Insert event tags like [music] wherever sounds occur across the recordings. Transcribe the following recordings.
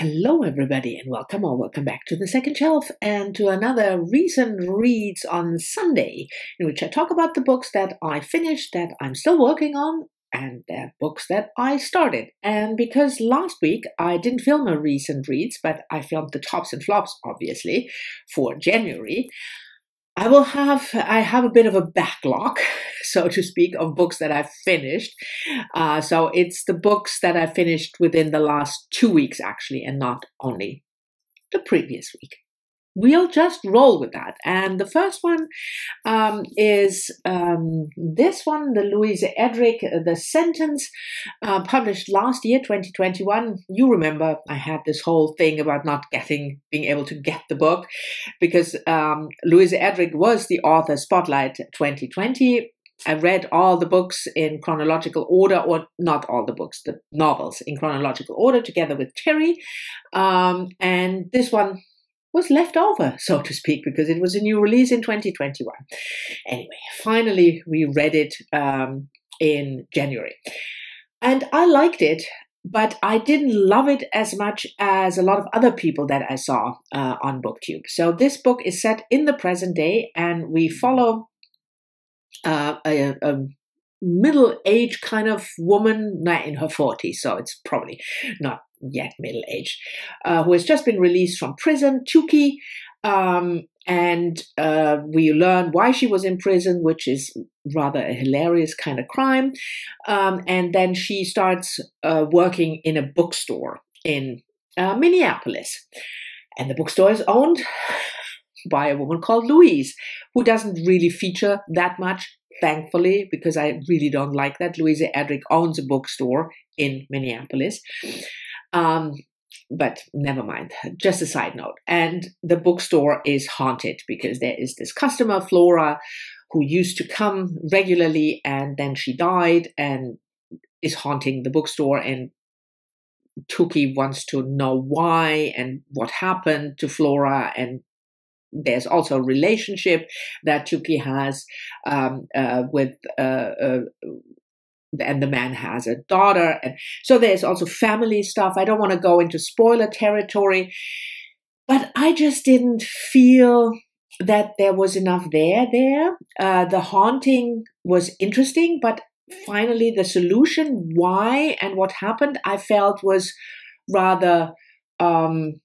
Hello, everybody, and welcome or welcome back to the second shelf and to another recent reads on Sunday, in which I talk about the books that I finished, that I'm still working on, and the books that I started. And because last week I didn't film a recent reads, but I filmed the tops and flops, obviously, for January. I will have I have a bit of a backlog, [laughs] so to speak, of books that I've finished. Uh, so it's the books that I finished within the last two weeks, actually, and not only the previous week we'll just roll with that. And the first one um, is um, this one, the Louise Erdrich, The Sentence, uh, published last year, 2021. You remember I had this whole thing about not getting, being able to get the book because um, Louise Erdrich was the author Spotlight 2020. I read all the books in chronological order, or not all the books, the novels in chronological order together with Terri. Um, and this one was left over, so to speak, because it was a new release in 2021. Anyway, finally, we read it um, in January. And I liked it, but I didn't love it as much as a lot of other people that I saw uh, on BookTube. So this book is set in the present day, and we follow uh, a, a middle age kind of woman, not in her 40s, so it's probably not yet middle aged, uh, who has just been released from prison, Tookie. Um, and uh, we learn why she was in prison, which is rather a hilarious kind of crime. Um, and then she starts uh, working in a bookstore in uh, Minneapolis. And the bookstore is owned [sighs] by a woman called Louise, who doesn't really feature that much thankfully, because I really don't like that. Louise Erdrich owns a bookstore in Minneapolis. Um, but never mind, just a side note. And the bookstore is haunted because there is this customer, Flora, who used to come regularly and then she died and is haunting the bookstore. And Tookie wants to know why and what happened to Flora and there's also a relationship that Tookie has um, uh, with uh, uh, and the man has a daughter and so there's also family stuff i don't want to go into spoiler territory but i just didn't feel that there was enough there there uh, the haunting was interesting but finally the solution why and what happened i felt was rather um,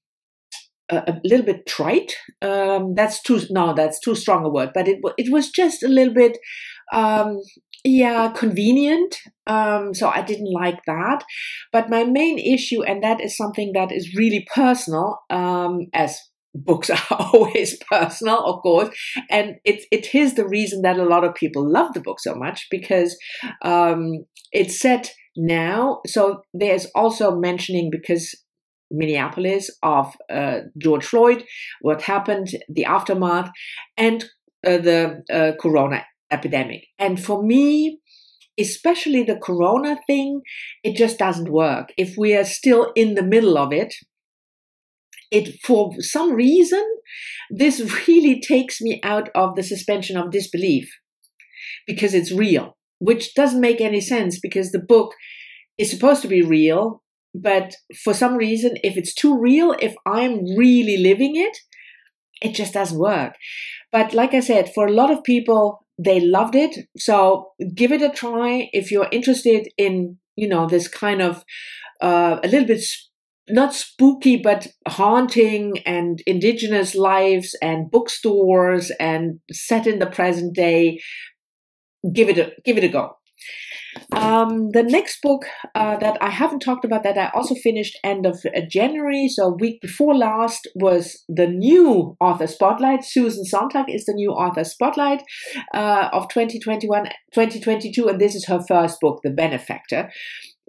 a, little bit trite. Um, that's too no, that's too strong a word. But it it was just a little bit, um, yeah, convenient. Um, so I didn't like that. But my main issue, and that is something that is really personal, um, as books [laughs] are always personal, of course, and it it is the reason that a lot of people love the book so much because um, it's set now. So there's also mentioning because Minneapolis of uh, George Floyd, what happened, the aftermath, and uh, the uh, corona epidemic. And for me, especially the corona thing, it just doesn't work. If we are still in the middle of it, it for some reason, this [laughs] really takes me out of the suspension of disbelief because it's real, which doesn't make any sense because the book is supposed to be real but for some reason, if it's too real, if I'm really living it, it just doesn't work. But like I said, for a lot of people, they loved it. So give it a try if you're interested in, you know, this kind of uh, a little bit not spooky, but haunting and indigenous lives and bookstores and set in the present day. Give it a give it a go. Um, the next book uh, that I haven't talked about that I also finished end of uh, January, so week before last, was the new author spotlight. Susan Sontag is the new author spotlight uh, of 2021, 2022, and this is her first book, The Benefactor.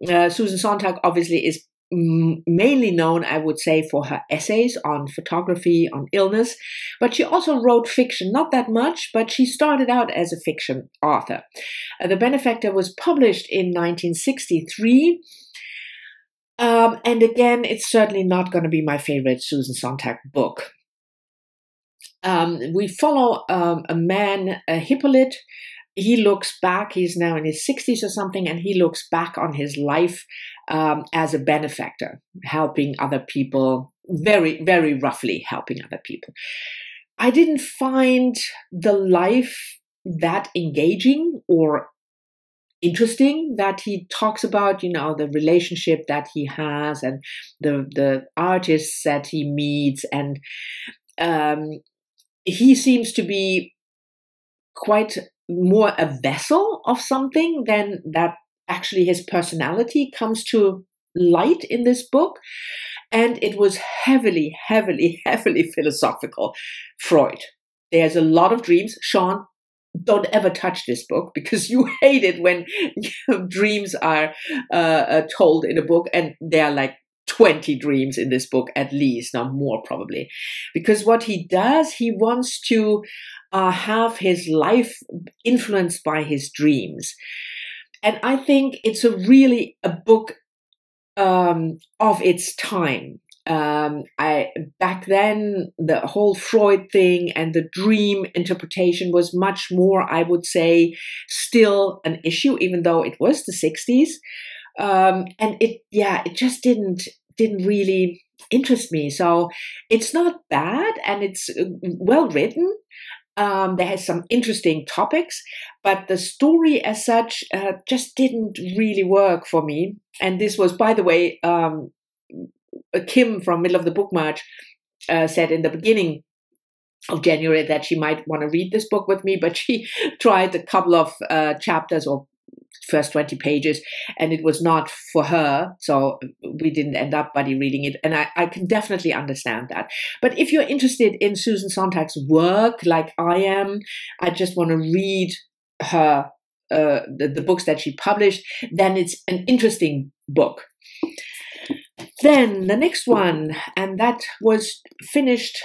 Uh, Susan Sontag obviously is mainly known, I would say, for her essays on photography, on illness, but she also wrote fiction, not that much, but she started out as a fiction author. Uh, the Benefactor was published in 1963. Um, and again, it's certainly not going to be my favorite Susan Sontag book. Um, we follow um, a man, uh, Hippolyte, he looks back, he's now in his 60s or something, and he looks back on his life um, as a benefactor, helping other people, very, very roughly helping other people. I didn't find the life that engaging or interesting that he talks about you know the relationship that he has and the the artists that he meets and um, he seems to be quite more a vessel of something than that actually his personality comes to light in this book. And it was heavily, heavily, [laughs] heavily philosophical. Freud. There's a lot of dreams. Sean, don't ever touch this book because [laughs] you hate it when [laughs] dreams are uh, uh, told in a book and they are like 20 dreams in this book at least not more probably because what he does he wants to uh, have his life influenced by his dreams. And I think it's a really a book um, of its time. Um, I back then the whole Freud thing and the dream interpretation was much more, I would say, still an issue, even though it was the '60s. Um, and it, yeah, it just didn't didn't really interest me. So it's not bad and it's uh, well written. Um, there has some interesting topics, but the story as such uh, just didn't really work for me. And this was, by the way, um, Kim from Middle of the Book March uh, said in the beginning of January that she might want to read this book with me, but she [laughs] tried a couple of uh, chapters or first 20 pages and it was not for her so we didn't end up buddy reading it and I, I can definitely understand that. But if you're interested in susan sontag's work like i am i just want to read her uh, the, the books that she published then it's an interesting book. Then the next one and that was finished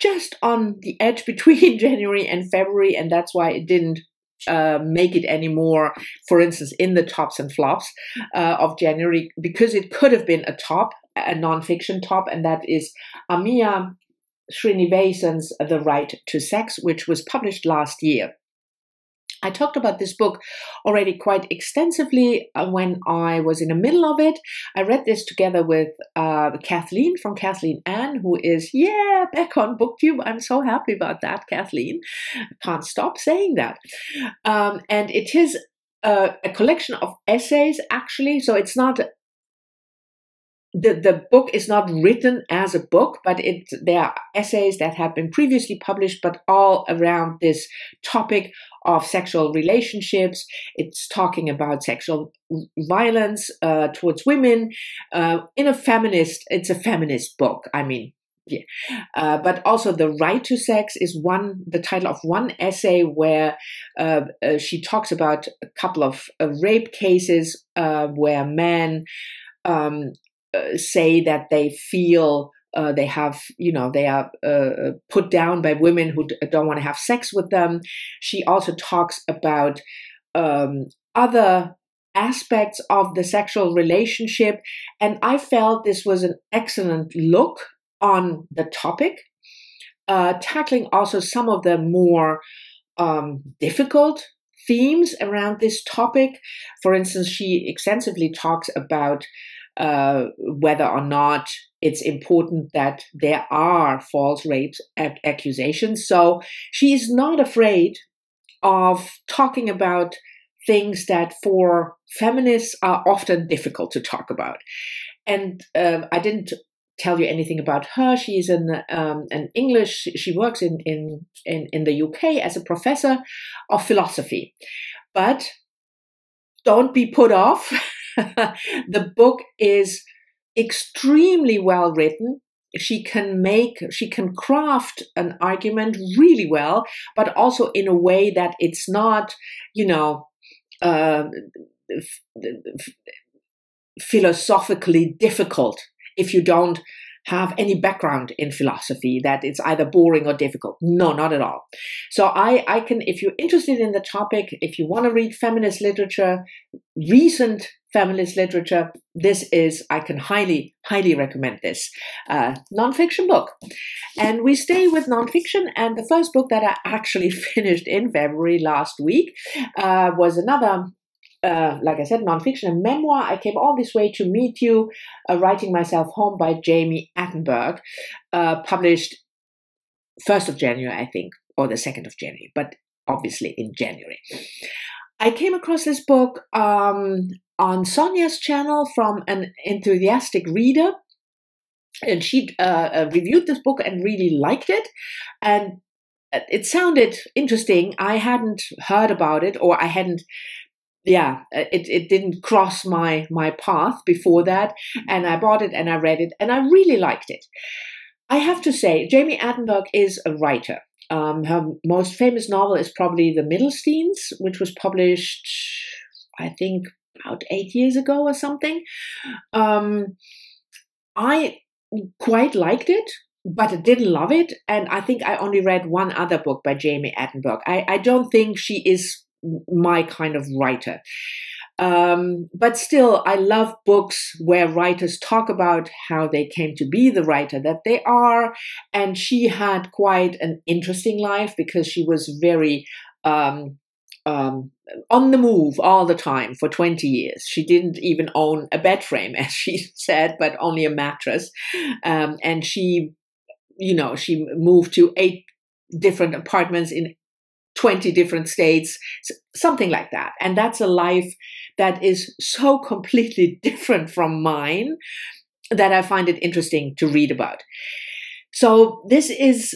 just on the edge [laughs] between January and February, and that's why it didn't uh, make it anymore, for instance, in the tops and flops uh, of January, because it could have been a top, a nonfiction top, and that is Amia Srinivasan's The Right to Sex, which was published last year. I talked about this book already quite extensively uh, when I was in the middle of it. I read this together with uh, Kathleen from Kathleen Ann, who is, yeah, back on BookTube. I'm so happy about that, Kathleen. Can't stop saying that. Um, and it is a, a collection of essays, actually. So it's not the, the book is not written as a book, but it there are essays that have been previously published, but all around this topic of sexual relationships. It's talking about sexual violence uh, towards women uh, in a feminist. It's a feminist book. I mean, yeah. Uh, but also the right to sex is one the title of one essay where uh, uh, she talks about a couple of uh, rape cases uh, where men um, say that they feel uh, they have, you know, they are uh, uh put down by women who don't want to have sex with them. She also talks about um, other aspects of the sexual relationship. And I felt this was an excellent look on the topic, uh, tackling also some of the more um, difficult themes around this topic. For instance, she extensively talks about uh, whether or not it's important that there are false rape accusations. So she is not afraid of talking about things that for feminists are often difficult to talk about. And uh, I didn't tell you anything about her. She's an um, an English. She works in, in in in the UK as a professor of philosophy, but don't be put off [laughs] [laughs] the book is extremely well written. She can make, she can craft an argument really well, but also in a way that it's not, you know, uh, philosophically difficult if you don't have any background in philosophy that it's either boring or difficult. No, not at all. So I, I can, if you're interested in the topic, if you want to read feminist literature, recent feminist literature, this is, I can highly, highly recommend this uh, nonfiction book. And we stay with nonfiction. And the first book that I actually [laughs] finished in February last week uh, was another. Uh, like I said, nonfiction, a memoir. I came all this way to meet you, uh, writing myself home by Jami Attenberg, uh, published 1st of January, I think, or the 2nd of January, but obviously in January. I came across this book um, on Sonya's channel from an enthusiastic reader. And she uh, uh, reviewed this book and really liked it. And it sounded interesting. I hadn't heard about it, or I hadn't yeah it, it didn't cross my my path before that and i bought it and i read it and i really liked it i have to say Jami attenberg is a writer um, her most famous novel is probably the Middlesteins*, which was published i think about eight years ago or something. Um, I quite liked it, but I didn't love it. And I think I only read one other book by Jami Attenberg. I, I don't think she is my kind of writer. Um, but still, I love books where writers talk about how they came to be the writer that they are. And she had quite an interesting life because she was very um, um, on the move all the time for 20 years. She didn't even own a bed frame, [laughs] as she said, but only a mattress. Um, and she, you know, she moved to eight different apartments in 20 different states, something like that. And that's a life that is so [laughs] completely different from mine that I find it interesting to read about. So this is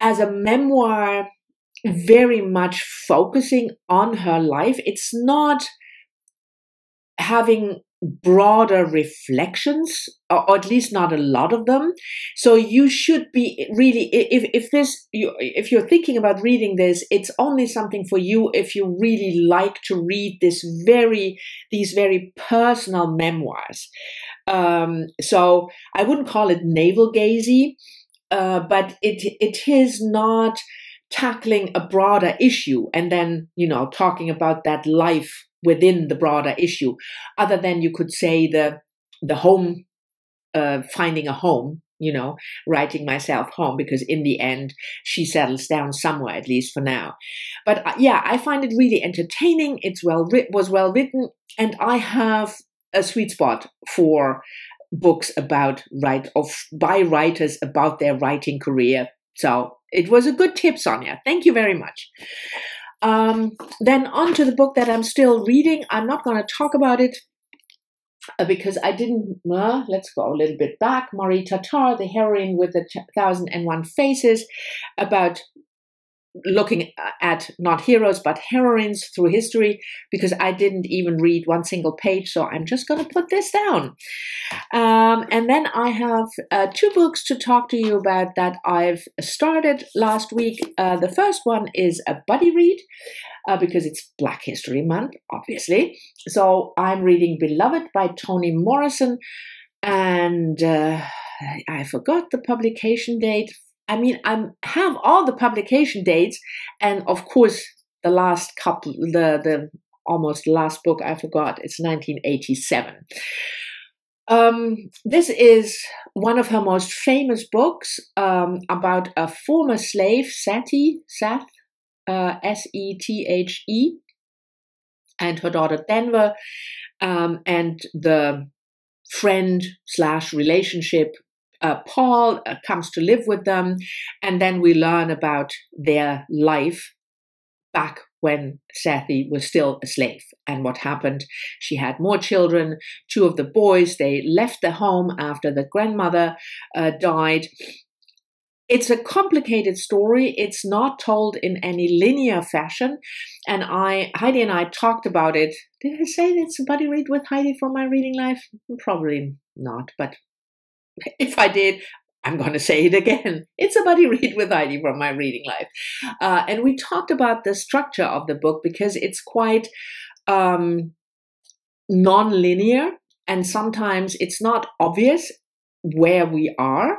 as a memoir very much focusing on her life. It's not having broader reflections or, at least not a lot of them so you should be really if if this you if you're thinking about reading this it's only something for you if you really like to read this very these very personal memoirs um, so i wouldn't call it navel gazy uh, but it it is not tackling a broader issue and then, you know, talking about that life within the broader issue, other than you could say the the home, uh, finding a home, you know, writing myself home, because in the end she settles down somewhere, at least for now. But uh, yeah, I find it really entertaining. It's well writ- was well written, and I have a sweet spot for books about write of by writers about their writing career. So it was a good tip, Sonya. Thank you very much. Um, then on to the book that I'm still reading. I'm not going to talk about it uh, because I didn't. Uh, let's go a little bit back. Maria Tatar, the heroine with the thousand and one faces, about looking at not heroes but heroines through history because I didn't even read one single page, so I'm just going to put this down. Um, and then I have uh, two books to talk to you about that I've started last week. Uh, the first one is a buddy read. Uh, because it's Black History Month, obviously. So I'm reading Beloved by Toni Morrison, and uh, I forgot the publication date I mean, I have all the publication dates, and of course, the last couple, the the almost last book I forgot. It's 1987. Um, this is one of her most famous books um, about a former slave, Sethe, Seth, uh, S E T H E, and her daughter Denver, um, and the friend slash relationship uh, Paul uh, comes to live with them, and then we learn about their life back when Sethe was still a slave and what happened. She had more children, two of the boys, they left the home after the grandmother uh, died. It's a complicated story. It's not told in any linear fashion. And I, Heidi and I talked about it. Did I say a buddy read with Heidi from my reading life? Probably not, but if I did, I'm going to say it again. It's a buddy read with Heidi from my reading life. Uh, and we talked about the structure of the book because it's quite um, non linear and sometimes it's not obvious where we are.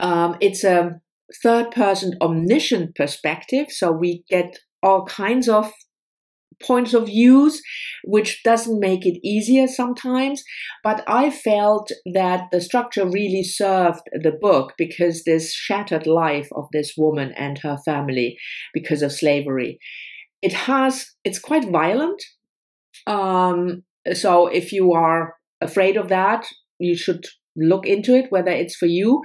Um, it's a third person omniscient perspective, so we get all kinds of points of views, which doesn't make it easier sometimes. But I felt that the structure really served the book because this shattered life of this woman and her family because of slavery. It has, it's quite violent. Um, so if you are afraid of that, you should look into it whether it's for you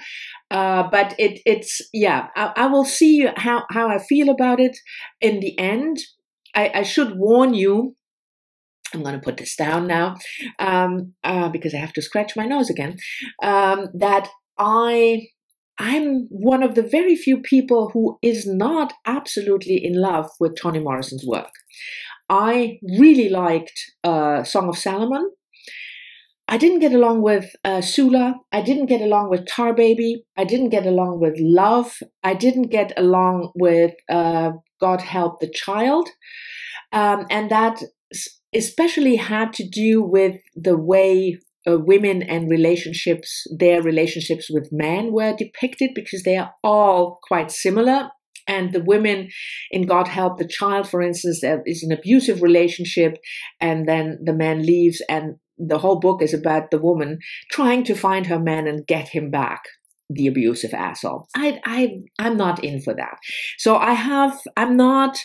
uh, but it it's yeah I, I, will see how how i feel about it in the end I, I should warn you. I'm going to put this down now um, uh, because I have to scratch my nose again. Um, that I I'm one of the very few people who is not absolutely in love with Toni Morrison's work. I really liked uh, Song of Solomon. I didn't get along with uh, Sula. I didn't get along with Tar Baby. I didn't get along with Love. I didn't get along with uh, God Help the Child. Um, and that especially had to do with the way uh, women and relationships, their relationships with men were depicted because they are all quite similar. And the women in God Help the Child, for instance, there is an abusive relationship, and then the man leaves, and the whole book is about the woman trying to find her man and get him back the abusive asshole. I I I'm not in for that. So I have I'm not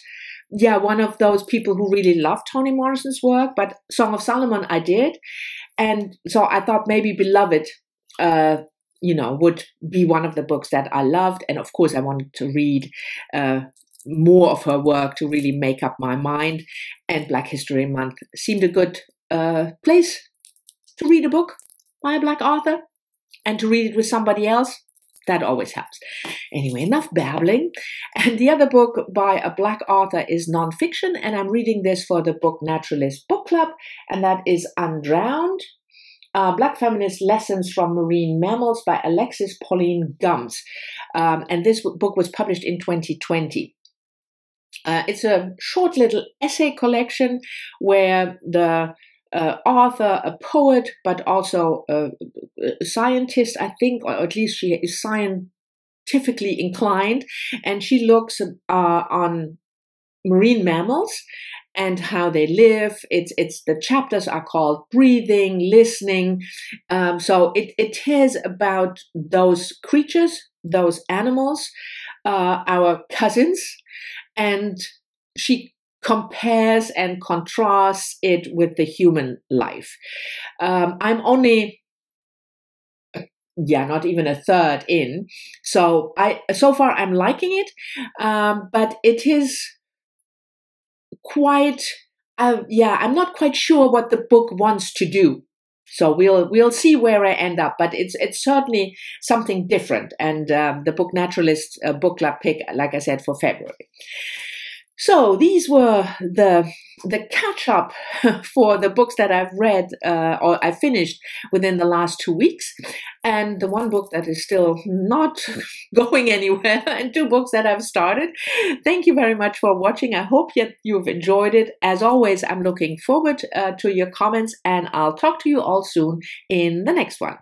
yeah, one of those people who really loved Toni Morrison's work, but Song of Solomon I did. And so I thought maybe Beloved, uh, you know, would be one of the books that I loved. And of course, I wanted to read uh, more of her work to really make up my mind. And Black History Month seemed a good uh, place to read a book by a Black author and to read it with somebody else that always helps. Anyway, enough babbling. And the other book by a black author is nonfiction, and I'm reading this for the Book Naturalist Book Club, and that is Undrowned. Uh, Black Feminist Lessons from Marine Mammals by Alexis Pauline Gumbs. Um, and this book was published in 2020. Uh, it's a short little essay collection where the uh, author, a poet, but also a, a, scientist, I think, or at least she is scientifically inclined, and she looks uh, on marine mammals and how they live. It's it's the chapters are called breathing, listening. Um, so it it is about those creatures, those animals, uh, our cousins, and she compares and contrasts it with the human life. Um, I'm only yeah not even a third in. So i so far i'm liking it um, but it is quite uh, yeah i'm not quite sure what the book wants to do. So we'll we'll see where i end up but it's it's certainly something different. And um, the book naturalist uh, book club pick like i said for february so these were the the catch up [laughs] for the books that I've read uh, or I finished within the last two weeks, and the one book that is still not [laughs] going anywhere, [laughs] and two books that I've started. Thank you very much for watching. I hope that you've enjoyed it. As always, I'm looking forward uh, to your comments, and I'll talk to you all soon in the next one.